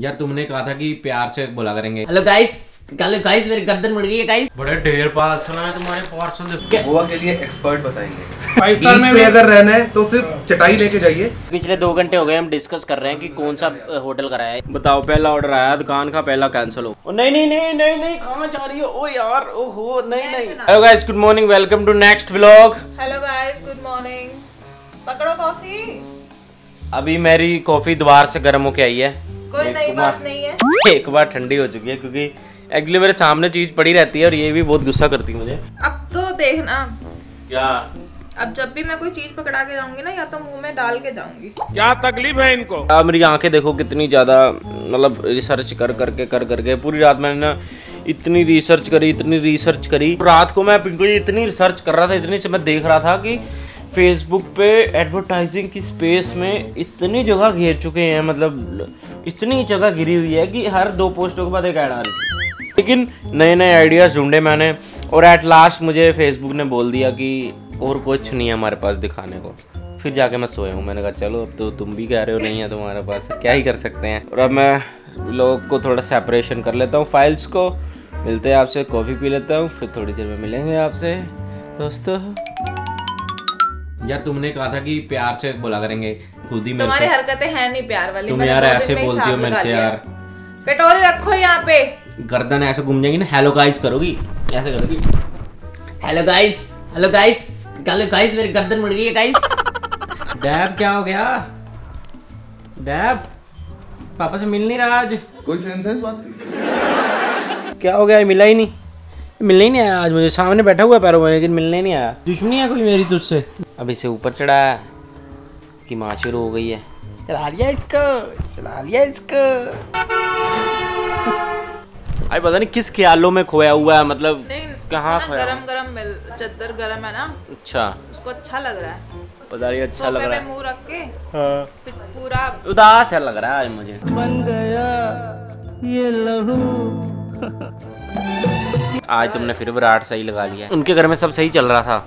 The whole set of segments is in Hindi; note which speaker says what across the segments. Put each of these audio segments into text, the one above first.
Speaker 1: यार तुमने कहा था कि प्यार से बोला करेंगे।
Speaker 2: हेलो गाइस हेलो गाइस मेरी गर्दन मुड़ गई है गाइस
Speaker 1: बड़े ढेर पार्सल है तुम्हारे पार्सल देख
Speaker 3: गोवा के लिए एक्सपर्ट बताएँगे।
Speaker 4: फाइव स्टार में भी
Speaker 3: अगर रहना है तो सिर्फ़ चटाई लेके जाइए।
Speaker 2: पिछले दो घंटे हो गए हम डिस्कस कर रहे हैं कि कौन सा होटल कराया है।
Speaker 1: बताओ पहला ऑर्डर आया दुकान का पहला कैंसिल हो। ओ, नहीं नहीं नहीं नहीं नहीं कहाँ जा रही हो? ओ यार ओहो नहीं नहीं। Hello guys good morning welcome to next vlog
Speaker 5: hello guys good morning पकड़ो कॉफ़ी
Speaker 1: अभी मेरी कॉफ़ी दोबारा से गर्म होके आई है।
Speaker 5: कोई नई बात नहीं है।
Speaker 1: एक बार ठंडी हो चुकी है क्योंकि एक्चुअली मेरे सामने चीज़ पड़ी रहती है और ये भी बहुत गुस्सा करती है मुझे।
Speaker 5: अब तो देखना।
Speaker 1: क्या?
Speaker 5: अब जब भी मैं कोई चीज़ पकड़ा के जाऊँगी ना या तो मुँह में डाल के जाऊँगी। क्या तकलीफ़ है इनको?
Speaker 1: अब मेरी आँखें देखो कितनी ज़्यादा मतलब रिसर्च कर करके कर करके पूरी रात मैंने ना इतनी रिसर्च करी इतनी रिसर्च करी। रात को मैं बिल्कुल इतनी रिसर्च कर रहा था इतनी से मैं देख रहा था कि फेसबुक पे एडवर्टाइजिंग की स्पेस में इतनी जगह घेर चुके हैं मतलब इतनी जगह घिरी हुई है कि हर दो पोस्टों के बाद एक ऐड आ रही है। लेकिन नए नए आइडियाज़ ढूंढे मैंने और एट लास्ट मुझे फेसबुक ने बोल दिया कि और कुछ नहीं है हमारे पास दिखाने को। फिर जाके मैं सोया हूँ। मैंने कहा, चलो, अब तो तुम भी कह रहे हो नहीं है तुम्हारे पास। क्या ही कर सकते हैं? और अब मैं लोग को थोड़ा सेपरेशन कर लेता हूँ फाइल्स को। मिलते हैं आपसे कॉफ़ी पी लेता हूँ, फिर थोड़ी देर में मिलेंगे आपसे। दोस्तों। यार, तुमने कहा था कि प्यार से बोला करेंगे। खुद ही
Speaker 5: तुम्हारी हरकतें हैं नहीं प्यार वाली।
Speaker 1: तुम यार ऐसे बोलती हो मेरे से यार।
Speaker 5: कटोरी रखो यहाँ पे।
Speaker 1: गर्दन ऐसे घूम जाएगी ना हेलो गाइस करोगी? ऐसे करोगी?
Speaker 2: Hello guys hello guys hello guys मेरी गर्दन मुड़ गई है गाइस
Speaker 1: डैब क्या हो गया? डैब पापा से मिल नहीं रहा आज।
Speaker 6: कोई सेंस है इस बात की?
Speaker 1: क्या हो गया? मिला ही नहीं। मिलने ही नहीं आया आज मुझे। सामने बैठा हुआ पैरों में लेकिन मिलने नहीं आया। दुश्मनी है कोई मेरी तुझसे? अब इसे ऊपर चढ़ाया। कि माँ शुरू हो गई है। चला लिया इसको चला लिया इसको। अरे पता नहीं किस ख्यालों में खोया हुआ है मतलब कहाँ खोया
Speaker 5: गरम गरम मिल चद्दर गरम है ना
Speaker 1: अच्छा।
Speaker 5: उसको अच्छा लग रहा है।
Speaker 1: पता नहीं अच्छा लग रहा है।
Speaker 5: मुँह रख के
Speaker 1: हाँ।
Speaker 5: पूरा
Speaker 1: उदास है लग रहा है आज मुझे। बन गया ये लहू। आज तुमने फिर विराट सही लगा लिया। उनके घर में सब सही चल रहा था।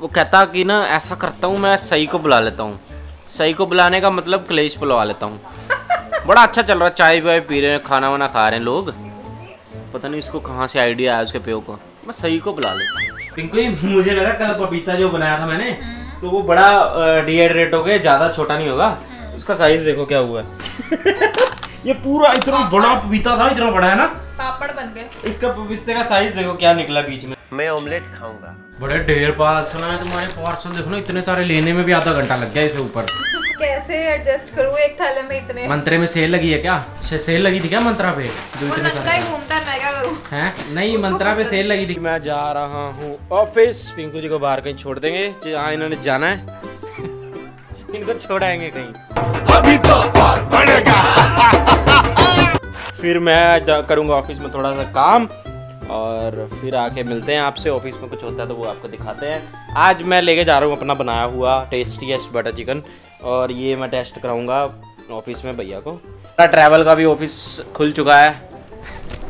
Speaker 1: वो कहता कि ना, ऐसा करता हूँ, मैं सही को बुला लेता हूँ। सही को बुलाने का मतलब क्लेश बुलवा लेता हूँ। बड़ा अच्छा चल रहा है चाय वाय पी रहे हैं, खाना वाना खा रहे हैं लोग। पता नहीं इसको कहाँ से आइडिया आया उसके प्यो को। मैं सही को बुला लेता हूँ। मुझे लगा कल पपीता जो बनाया था मैंने तो वो बड़ा डिहाइड्रेट हो गया ज़्यादा छोटा नहीं होगा। उसका साइज़ देखो क्या हुआ। है ये पूरा इतना बड़ा पपीता था इतना बड़ा है ना?
Speaker 5: पापड़ बन गए।
Speaker 1: इसका पपीते का साइज़ देखो क्या निकला बीच में।
Speaker 3: मैं ऑमलेट खाऊँगा।
Speaker 1: बड़े ढेर पार्सल है तुम्हारे पार्सल देखो ना इतने सारे लेने में भी आधा घंटा लग गया इसे ऊपर।
Speaker 5: कैसे एडजस्ट करूँ? एक थैले में इतने।
Speaker 1: मंत्रे में सेल लगी है क्या? से, सेल लगी थी क्या मंत्रा पे? जो इतने सारे
Speaker 5: घूमता है मैं क्या करूँ?
Speaker 1: हैं? नहीं मंत्रा पे सेल लगी थी। मैं जा रहा हूँ ऑफ़िस पिंकू जी को बाहर कहीं छोड़ देंगे। जहाँ इन्होंने जाना है। इनको छोड़ाएँगे कहीं। अभी तो और बढ़ेगा। फिर मैं जा- करूँगा ऑफ़िस में थोड़ा सा काम और फिर आके मिलते हैं आपसे। ऑफ़िस में कुछ होता है तो वो आपको दिखाते हैं। आज मैं लेके जा रहा हूँ अपना बनाया हुआ टेस्टीएस्ट बटर चिकन और ये मैं टेस्ट कराऊँगा ऑफ़िस में भैया को। मेरा ट्रैवल का भी ऑफ़िस खुल चुका है।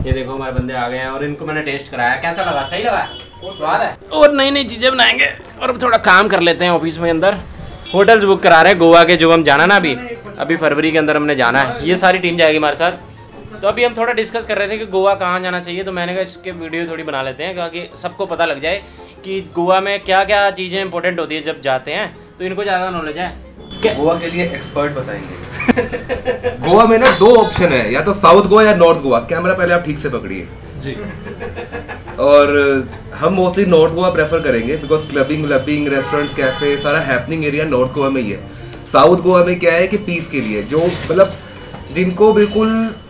Speaker 1: ये देखो हमारे बंदे आ गए हैं और इनको मैंने टेस्ट कराया। कैसा लगा? सही लगा? स्वाद है? और नई नई चीज़ें बनाएँगे और अब थोड़ा काम कर लेते हैं ऑफ़िस में अंदर। होटल्स बुक करा रहे हैं गोवा के जो हम जाना ना अभी अभी फरवरी के अंदर हमने जाना है। ये सारी टीम जाएगी हमारे साथ। तो अभी हम थोड़ा डिस्कस कर रहे थे कि गोवा कहाँ जाना चाहिए तो मैंने कहा इसके वीडियो थोड़ी बना लेते हैं क्योंकि सबको पता लग जाए कि गोवा में क्या क्या चीज़ें इंपॉर्टेंट होती है जब जाते हैं। तो इनको ज़्यादा नॉलेज है। क्या
Speaker 3: गोवा के लिए एक्सपर्ट बताएँगे। गोवा में ना दो ऑप्शन है या तो साउथ गोवा या नॉर्थ गोवा कैमरा पहले आप ठीक से पकड़िए।
Speaker 1: जी।
Speaker 3: और हम मोस्टली नॉर्थ गोवा प्रेफर करेंगे बिकॉज़ क्लबिंग व्लबिंग रेस्टोरेंट्स कैफ़े सारा हैपनिंग एरिया नॉर्थ गोवा में ही है। साउथ गोवा में क्या है कि पीस के लिए जो मतलब जिनको बिल्कुल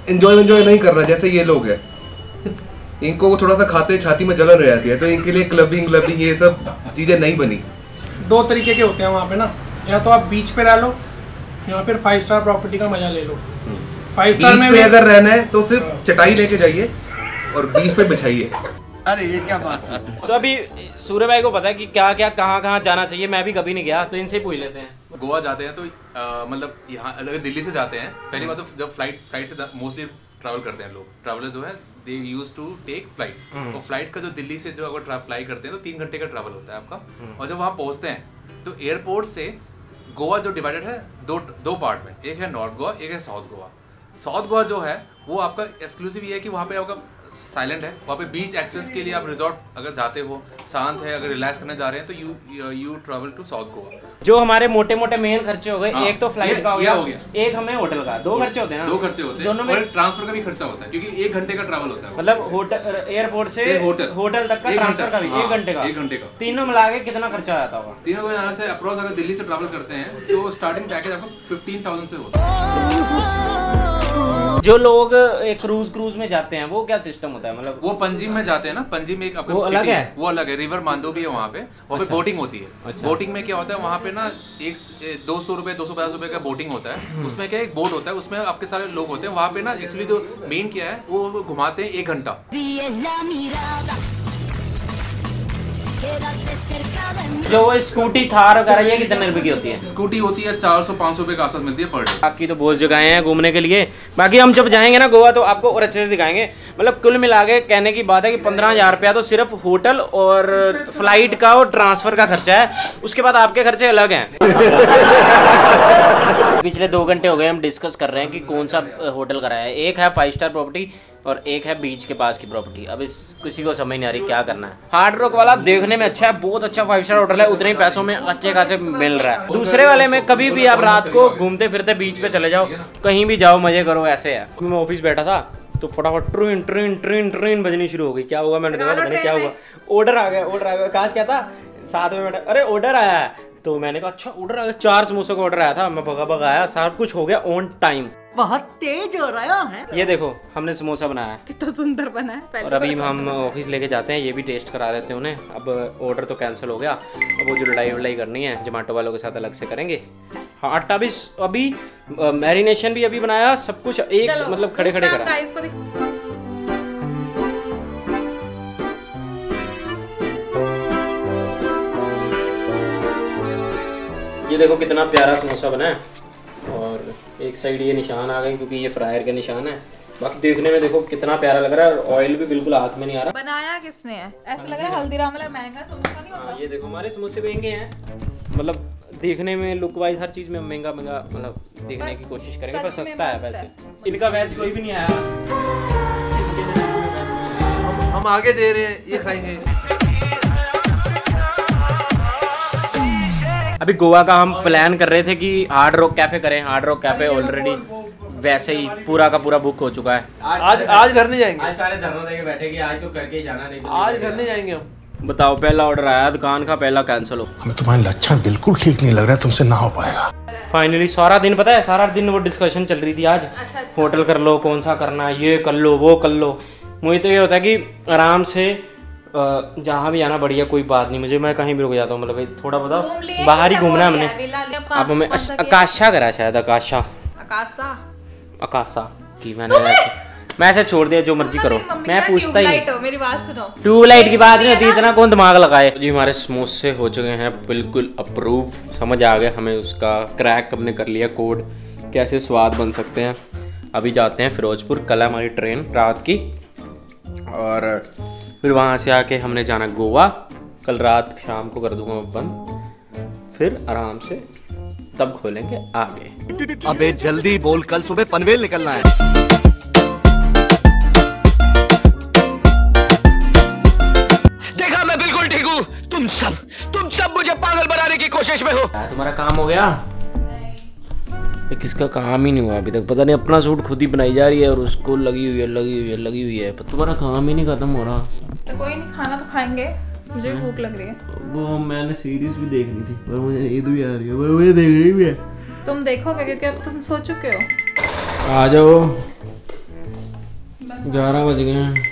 Speaker 3: इंजॉय इंजॉय नहीं करना जैसे ये लोग हैं। इनको वो थोड़ा सा खाते छाती में जलन रह जाती है तो इनके लिए क्लबिंग व्लबिंग ये सब चीज़ें नहीं बनी।
Speaker 4: दो तरीके के होते हैं वहाँ पे ना। या तो आप बीच पे रह लो या फिर फाइव स्टार प्रॉपर्टी का मज़ा ले लो। फाइव स्टार में
Speaker 3: अगर रहना है तो सिर्फ़ चटाई लेके जाइए और बीच पे बिछाइए।
Speaker 1: तो अभी सूर्य भाई को पता है कि क्या क्या कहाँ कहाँ जाना चाहिए मैं भी कभी नहीं गया तो इनसे ही पूछ लेते हैं।
Speaker 6: गोवा जाते हैं तो मतलब यहाँ अगर दिल्ली से जाते हैं पहली बात तो जब फ़्लाइट फ़्लाइट से मोस्टली ट्रैवल करते हैं लोग। ट्रैवलर जो है they use to take flights और फ़्लाइट का जो दिल्ली से जो अगर फ्लाई करते हैं तो तीन घंटे का ट्रैवल होता है आपका। और जब वहाँ पहुँचते हैं तो एयरपोर्ट से गोवा जो डिवाइडेड है दो दो पार्ट में। एक है नॉर्थ गोवा एक है साउथ गोवा साउथ गोवा जो है वो आपका एक्सक्लूसिव ये है कि वहाँ पे आपका साइलेंट है। वहाँ पे बीच एक्सेस के लिए आप रिजॉर्ट अगर जाते हो शांत है अगर रिलैक्स करने जा रहे हैं तो you you travel to south Goa
Speaker 1: जो हमारे मोटे मोटे मेन खर्चे हो गए
Speaker 6: हाँ,
Speaker 1: एक तो फ़्लाइट का हो गया
Speaker 6: हो गया।
Speaker 1: एक हमें होटल का दो खर्चे होते हैं
Speaker 6: दो खर्चे होते हैं
Speaker 1: दोनों में
Speaker 6: ट्रांसफ़र का भी खर्चा होता है क्योंकि एक घंटे का ट्रैवल होता है।
Speaker 1: मतलब होटल एयरपोर्ट से
Speaker 6: होटल।
Speaker 1: होटल तक का ट्रांसफ़र का भी
Speaker 6: हाँ,
Speaker 1: एक घंटे का।
Speaker 6: एक घंटे का।
Speaker 1: तीनों मिला के कितना खर्चा आ जाता होगा?
Speaker 6: तीनों को जाना से अप्रोक्स अगर दिल्ली से ट्रैवल करते हैं तो स्टार्टिंग पैकेज आपको फिफ्टीन थाउज़ेंड से होता है।
Speaker 1: जो लोग क्रूज क्रूज में जाते हैं वो क्या सिस्टम होता है? मतलब
Speaker 6: वो पंजीम में जाते हैं ना पंजी में एक अपने
Speaker 1: वो अलग है?
Speaker 6: वो अलग है रिवर मांडो भी है वहाँ पे वहाँ पे बोटिंग होती है।
Speaker 1: अच्छा।
Speaker 6: बोटिंग में क्या होता है वहाँ पे ना एक दो सौ रुपए दो सौ पचास रुपए का बोटिंग होता है।
Speaker 1: हम्म।
Speaker 6: उसमें क्या एक बोट होता है उसमें आपके सारे लोग होते हैं। वहाँ पे ना एक्चुअली जो मेन क्या है वो वो घुमाते हैं एक घंटा।
Speaker 1: जो वो स्कूटी थार वगैरह ये कितने रुपए की होती है?
Speaker 6: स्कूटी होती है चार सौ पाँच सौ रुपए के आसपास मिलती है पर डे।
Speaker 1: बाकी तो बहुत जगह हैं घूमने के लिए। बाकी हम जब जाएँगे ना गोवा तो आपको और अच्छे से दिखाएँगे। मतलब कुल मिला के कहने की बात है कि पंद्रह हज़ार रुपया तो सिर्फ़ होटल और फ़्लाइट का और ट्रांसफ़र का खर्चा है। उसके बाद आपके खर्चे अलग हैं। पिछले दो घंटे हो गए हम डिस्कस कर रहे हैं कि कौन सा होटल कराया है। एक है फाइव स्टार प्रॉपर्टी और एक है बीच के पास की प्रॉपर्टी अब इस किसी को समझ नहीं आ रही क्या करना है। हार्ड रॉक वाला देखने में अच्छा है, बहुत अच्छा फाइव स्टार होटल है, उतने ही पैसों में अच्छे खासे मिल रहा है। दूसरे वाले में कभी भी आप रात को घूमते फिरते बीच पे चले जाओ, कहीं भी जाओ, मज़े करो, ऐसे है। मैं ऑफ़िस बैठा था तो फटाफट ट्रेन ट्रेन ट्रेन ट्रेन बजनी शुरू हो गई। क्या हुआ मैंने देखा, पता क्या हुआ। ऑर्डर आ गया ऑर्डर आ गया। काश क्या था, साथ में बैठा, अरे ऑर्डर आया है। तो मैंने कहा अच्छा ऑर्डर आ गया। चार समोसे का ऑर्डर आया था, मैं भगा भगा आया सब कुछ हो गया ऑन टाइम
Speaker 2: बहुत तेज हो रहा है
Speaker 1: ये देखो हमने समोसा बनाया।
Speaker 5: कितना सुंदर बना है
Speaker 1: और अभी हम ऑफ़िस लेके जाते हैं ये भी टेस्ट करा देते हैं उन्हें। अब ऑर्डर तो कैंसिल हो गया। अब वो जो लड़ाई वड़ाई करनी है जोमेटो वालों के साथ अलग से करेंगे। हाँ आटा भी अभी मैरिनेशन भी अभी बनाया सब कुछ एक मतलब खड़े खड़े करा। ये देखो कितना प्यारा समोसा बना है। एक साइड ये निशान आ गए क्योंकि ये फ्रायर के निशान है। बाकी देखने में देखो कितना प्यारा लग रहा है ऑयल भी बिल्कुल हाथ में नहीं आ रहा।
Speaker 5: बनाया किसने? है ऐसा लग रहा है हल्दीराम वाला महँगा समोसा नहीं होता
Speaker 1: हाँ ये देखो हमारे समोसे महँगे हैं। मतलब देखने में लुक वाइज हर चीज़ में महँगा महँगा मतलब देखने की कोशिश करेंगे पर सस्ता है वैसे। इनका वेज कोई भी नहीं आया।
Speaker 3: हम आगे दे रहे हैं ये खाएँगे।
Speaker 1: अभी गोवा का हम प्लान कर रहे थे कि हार्ड रॉक कैफ़े करें हार्ड रॉक कैफ़े ऑलरेडी वैसे ही पूरा का पूरा बुक हो चुका है।
Speaker 3: आज आज घर नहीं जाएँगे?
Speaker 1: आज सारे धरना देके बैठे कि आज तो करके ही जाना नहीं
Speaker 3: आज घर नहीं जाएँगे हम।
Speaker 1: बताओ पहला ऑर्डर आया दुकान का पहला कैंसिल हो।
Speaker 7: हमें तुम्हारे लक्षण बिल्कुल ठीक नहीं लग रहा है तुमसे ना हो पाएगा।
Speaker 1: फाइनली सारा दिन पता है सारा दिन वो डिस्कशन चल रही थी आज।
Speaker 5: अच्छा,
Speaker 1: होटल कर लो कौन सा करना ये कर लो वो कर लो। मुझे तो ये होता है कि आराम से जहाँ भी आना बढ़िया कोई बात नहीं। मुझे मैं कहीं भी रुक जाता हूँ मतलब भाई थोड़ा बताओ बाहर ही घूमना है हमने। अब हमें? आकाशा करा शायद आकाशा
Speaker 5: आकाशा
Speaker 1: आकाशा की मैंने मैं ऐसे छोड़ दिया जो मर्ज़ी करो। मैं पूछता ही
Speaker 5: मेरी बात सुनो।
Speaker 1: ट्यूबलाइट की बात नहीं होती इतना कौन दिमाग लगाए? जी हमारे समोसे हो चुके हैं बिल्कुल अप्रूव समझ आ गया हमें उसका क्रैक हमने कर लिया कोड कैसे स्वाद बन सकते हैं? अभी जाते हैं फिरोजपुर कल है हमारी ट्रेन रात की। और फिर वहाँ से आके हमने जाना गोवा। कल रात शाम को कर दूँगा मैं बंद। फिर आराम से तब खोलेंगे आगे।
Speaker 7: अबे जल्दी बोल कल सुबह पनवेल निकलना है। देखा मैं बिल्कुल ठीक हूँ। तुम सब तुम सब मुझे पागल बनाने की कोशिश में हो।
Speaker 1: तुम्हारा काम हो गया? ये किसका काम ही नहीं हुआ अभी तक? पता नहीं अपना सूट खुद ही बनाई जा रही है और उसको लगी हुई है लगी हुई है लगी हुई है। पर तुम्हारा काम ही नहीं खत्म हो रहा।
Speaker 5: तो कोई नहीं खाना तो खाएँगे। मुझे भी भूख लग रही है।
Speaker 1: वो मैंने सीरीज़ भी देख ली थी पर मुझे नींद भी आ रही है पर मुझे देखनी भी है।
Speaker 5: तुम देखोगे क्योंकि अब तुम सो चुके हो।
Speaker 1: आ जाओ। ग्यारह बज गए हैं।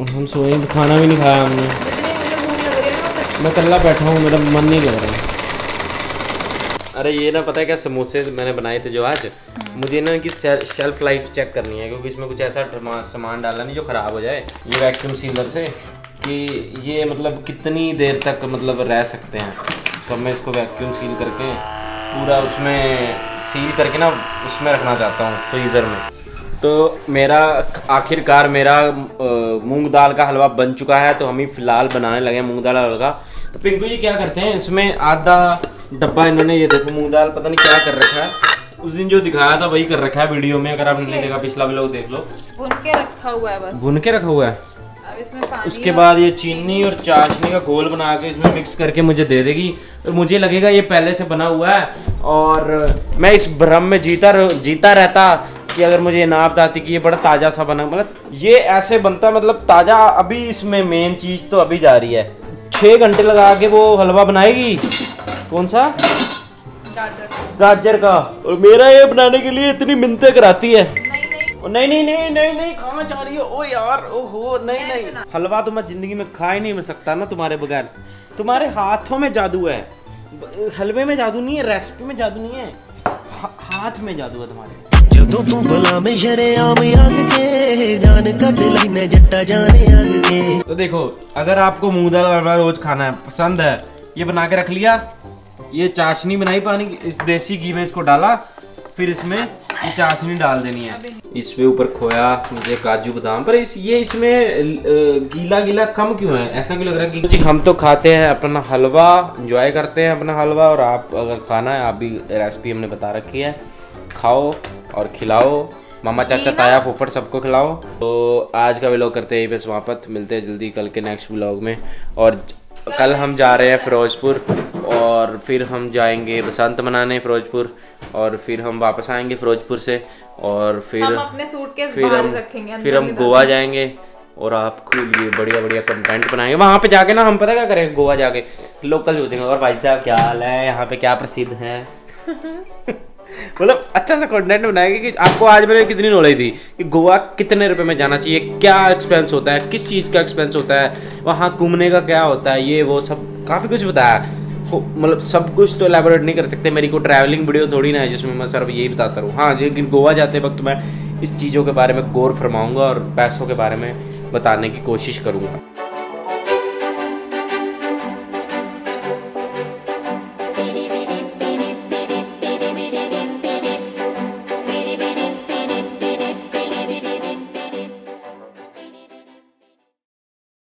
Speaker 1: और हम सोए खाना भी नहीं खाया हमने।
Speaker 5: जितनी मुझे भूख लग रही है ना मैं
Speaker 1: मैं कल्ला बैठा हूँ मेरा मन नहीं लग रहा। अरे ये ना पता है क्या? समोसे मैंने बनाए थे जो आज। मुझे ना इनकी शेल्फ लाइफ चेक करनी है, क्योंकि इसमें कुछ ऐसा सामान डालना नहीं जो ख़राब हो जाए। ये वैक्यूम सीलर से, कि ये मतलब कितनी देर तक मतलब रह सकते हैं। तो मैं इसको वैक्यूम सील करके पूरा उसमें सील करके ना उसमें रखना चाहता हूँ फ्रीज़र में। तो मेरा आखिरकार मेरा मूंग दाल का हलवा बन चुका है तो हम ही फ़िलहाल बनाने लगे हैं मूंग दाल हलवा। तो पिंकू जी क्या करते हैं? इसमें आधा डब्बा इन्होंने, ये देखो मूंग दाल, पता नहीं क्या कर रखा है। उस दिन जो दिखाया था वही कर रखा है वीडियो में अगर आपने नहीं देखा पिछला व्लॉग देख लो।
Speaker 5: भुन के रखा हुआ है बस।
Speaker 1: भुन के रखा हुआ है?
Speaker 5: अब इसमें पानी
Speaker 1: उसके बाद ये चीनी। और चाशनी का घोल बना के इसमें मिक्स करके मुझे दे देगी। और मुझे लगेगा ये पहले से बना हुआ है। और मैं इस भ्रम में जीता रह- जीता रहता कि अगर मुझे ना बताती कि ये बड़ा ताज़ा सा बना मतलब ये ऐसे बनता मतलब ताज़ा अभी इसमें मेन चीज़ तो अभी जा रही है। छः घंटे लगा के वो हलवा बनाएगी? कौन सा?
Speaker 5: गाजर
Speaker 1: गाजर का और मेरा ये बनाने के लिए इतनी मिन्नतें कराती है
Speaker 5: नहीं नहीं
Speaker 1: ओ, नहीं नहीं नहीं नहीं नहीं कहाँ जा रही है ओ यार ओहो नहीं नहीं हलवा तो मैं जिंदगी में खा ही नहीं मिल सकता ना तुम्हारे बगैर तुम्हारे हाथों में जादू है ब- हलवे में जादू नहीं है रेसिपी में जादू नहीं है हा- हाथ में जादू है तुम्हारे
Speaker 8: ਜਦੋਂ ਤੂੰ ਬੁਲਾ ਮੈਂ ਸ਼ਰੇਆਮ ਆਗ ਕੇ ਜਾਨ ਕੱਢ ਲੈਨੇ ਜੱਟਾ ਜਾਣੇ ਆਗ ਕੇ
Speaker 1: तो देखो अगर आपको मूंग दाल हलवा रोज खाना है पसंद है ये बना के रख लिया ये चाशनी बनाई पानी की इस देसी घी में इसको डाला फिर इसमें ये चाशनी डाल देनी है। इसमें ऊपर खोया मुझे काजू बादाम पर इस ये इसमें गीला गीला कम क्यों है? ऐसा क्यों लग रहा है कि हम तो खाते हैं अपना हलवा इंजॉय करते हैं अपना हलवा और आप अगर खाना है आप भी रेसिपी हमने बता रखी है। खाओ और खिलाओ। मामा चाचा ताया फुफड़ सबको खिलाओ। तो आज का व्लॉग करते हैं यहीं पे समाप्त मिलते हैं जल्दी कल के नेक्स्ट व्लॉग में। और कल हम जा रहे हैं फिरोजपुर। और फिर हम जाएँगे बसंत मनाने फिरोजपुर और फिर हम वापस आएँगे फिरोजपुर से और फिर
Speaker 5: हम अपने सूटकेस
Speaker 1: फिर हम
Speaker 5: रखेंगे
Speaker 1: फिर हम गोवा जाएँगे और आपके लिए बढ़िया बढ़िया कंटेंट बनाएँगे। वहाँ पे जाके ना हम पता क्या करेंगे गोवा जाके। लोकल जोतेंगे और भाई साहब क्या हाल है यहाँ पे क्या प्रसिद्ध है? मतलब अच्छा सा कंटेंट बनाएँगे कि आपको आज मैंने कितनी नॉलेज दी कि गोवा कितने रुपए में जाना चाहिए क्या एक्सपेंस होता है किस चीज़ का एक्सपेंस होता है वहाँ घूमने का क्या होता है ये वो सब काफ़ी कुछ बताया। मतलब सब कुछ तो एलेबोरेट नहीं कर सकते। मेरी को ट्रैवलिंग वीडियो थोड़ी ना है जिसमें मैं सिर्फ़ यही बताता रहूँ। हाँ लेकिन गोवा जाते वक्त मैं इस चीज़ों के बारे में गौर फरमाऊँगा और पैसों के बारे में बताने की कोशिश करूँगा।